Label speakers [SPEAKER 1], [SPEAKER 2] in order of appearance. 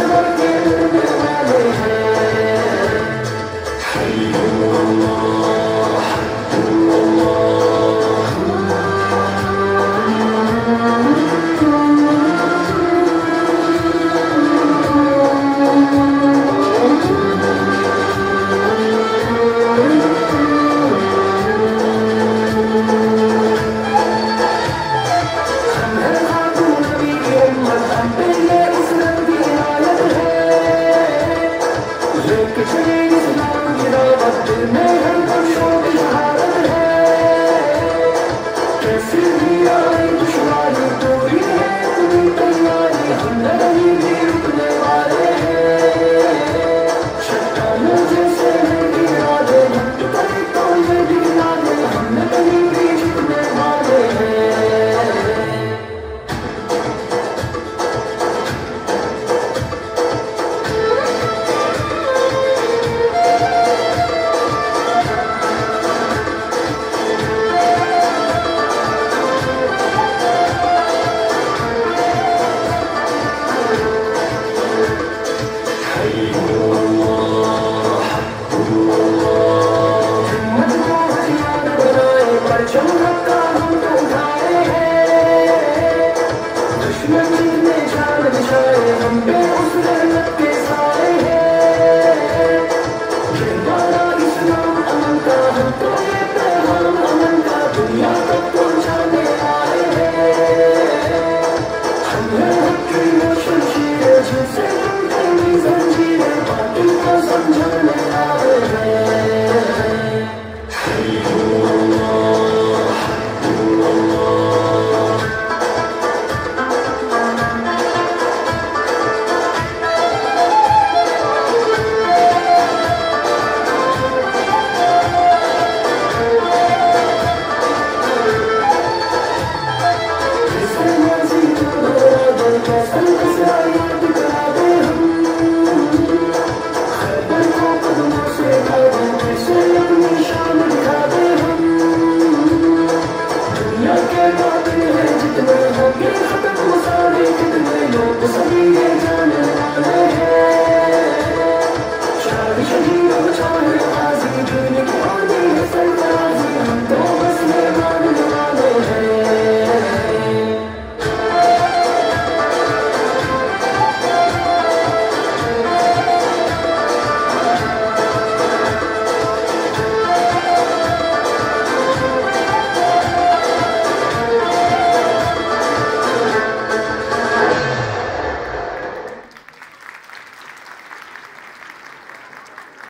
[SPEAKER 1] testimony